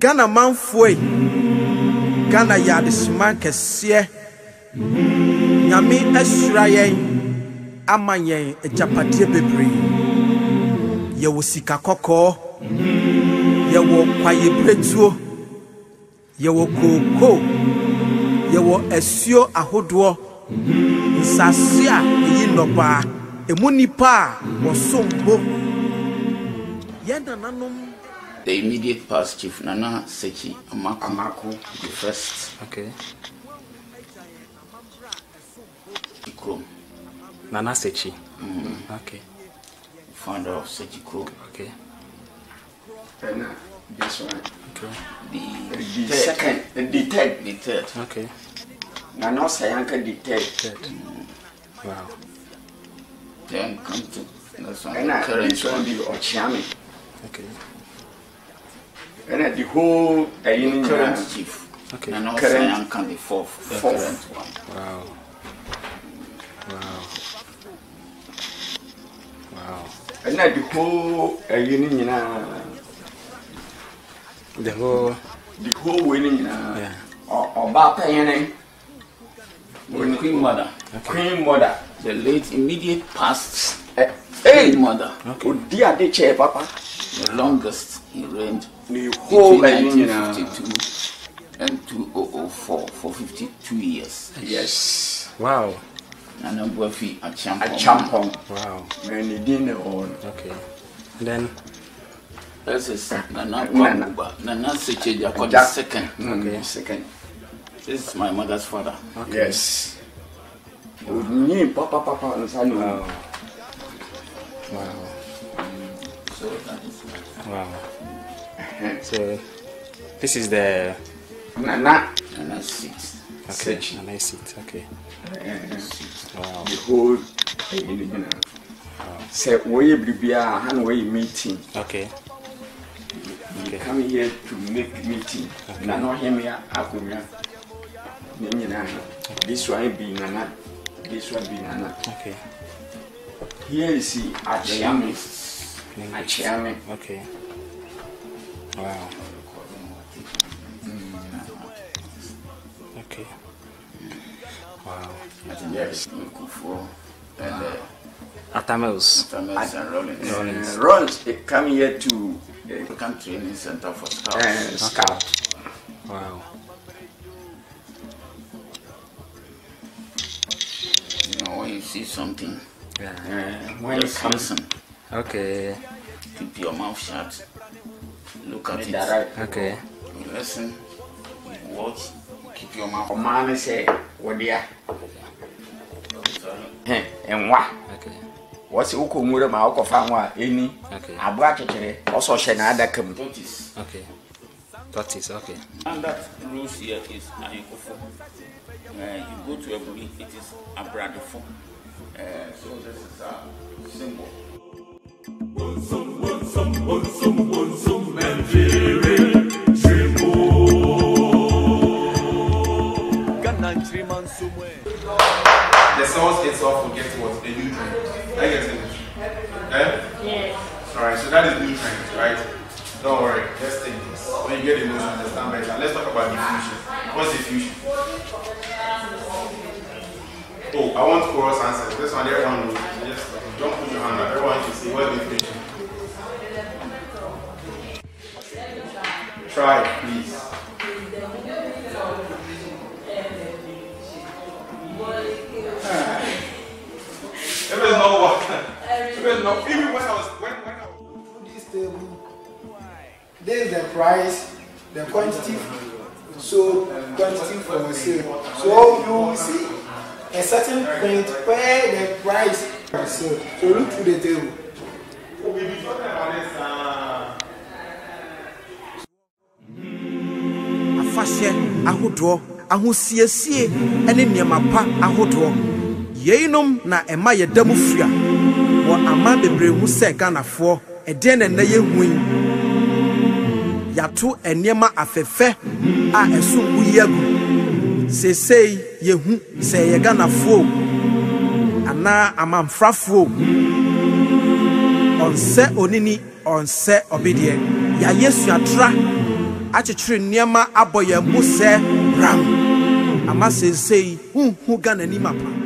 ghana manfoɔ yi ghana yɛ adesoma kɛseɛ nyame ahyira yɛn ama yɛn agyapadeɛ bebree. Yɛwɔ sika kɔkɔɔ yɛwɔ kwayebiretuo yɛwɔ kooko yɛwɔ asuo ahodoɔ. Nsase a ɛyi nnɔbaa. Emu nipa a wɔsom bo. Yɛn nananom The immediate past chief Nana Sechi Amako, Amako. the first Okay. Ikrom, Nana Sechi. Okay. founder of Sechi Krom, Okay. And uh, this one. Okay. the, The third, second, the third. the third. Okay. Nana Sayanka the third. Third. Wow. Then come to that's one, And the uh, current this one the. ɛna the whole ɛyi ne nyinaa chief current, one. Wow. Wow. Wow. ɛna the whole ɛyi ne nyinaa. the whole. the whole way ne nyinaa. ɔbaa pɛyɛn ne. Queen, Mother. Queen Mother. The late immediate past. Eh, Queen Mother. Okay. Odi ade chair papa. The longest he reigned The whole between uh, 1952 and 2004 for 52 years. yes, Wow. Nana Buafi a Achampong. champon. Wow. And he didn't know. Okay. Then. This is Nana Nana. Kwabuba. Nana Seche Jacob Jack- second. Okay. Second. This is my mother's father. Okay. Yes. Odi Papa Papa Nsani. Wow. Wow. So that is Wow. So, this is the. Nana. Nana six. Okay. Sechi. Nana seat. Okay. Uh, Wow. the whole ɛyi ne nyinaa sɛ wɔyɛ biribiaa ha na meeting Okay. we Okay. come here to make meeting na na ɔheme akonnwa ne nyinaa this one be nana this one be nana Okay. here is the akyeame Youngest. akyeame Okay. Wow. Okay. Wow. yes Kufuor and uh, Atta Mills. Thomas and Rawlings. Rawlings. uh, Rawlings eh, come here to uh, African Training Center for Scouts. uh, scout Wow. You know, when you see something, Yeah. uh, when you just come listen. Okay. Keep your mouth shut. Look at it. Okay. Listen. Watch. Keep your mouth. Omane say, Wadia. Hey, and what? Okay. What's the Uku Mura Maoko Fama? Any? Okay. I brought it. Also, Shanada come. Okay. That is okay. And that rules here is Ayukofo. Uh, you go to a it is Abradofo. Uh, so this is a symbol. The source itself will get what? A nutrient. I get it. Eh? Yes. Alright, so that is nutrients, right? Don't worry, let's take this. When you get the notion, understand better. Let's talk about diffusion. What's diffusion? Oh, I want chorus answers. This one, everyone knows. Up. Everyone should see what diffusion. Try, please. If it's not what, if it's not, even when I was, when, when I was. this table this the price the quantity so quantity for sale so you will see a certain point where the price sale so look through the table afahyɛ ahodoɔ ahosiesie ne nneɛma pa ahodoɔ. Yeinom na ɛma yɛda mu firi a wɔ aman bebree ho sɛ ghanafoɔ ɛdeɛn na ɛnɛ yɛhu yi? Yɛato nneɛma afɛfɛ a ɛso ngu yi agu. Seesei yɛhu sɛ ɛyɛ ghanafoɔ. o anaa amanfrafoɔ o ɔnsɛ onini ɔnsɛ ɔbedeɛ yɛayɛ suatra akyekyere nneɛma abɔ yɛn bo sɛ ram. Ama seesei huhu ghana anim apa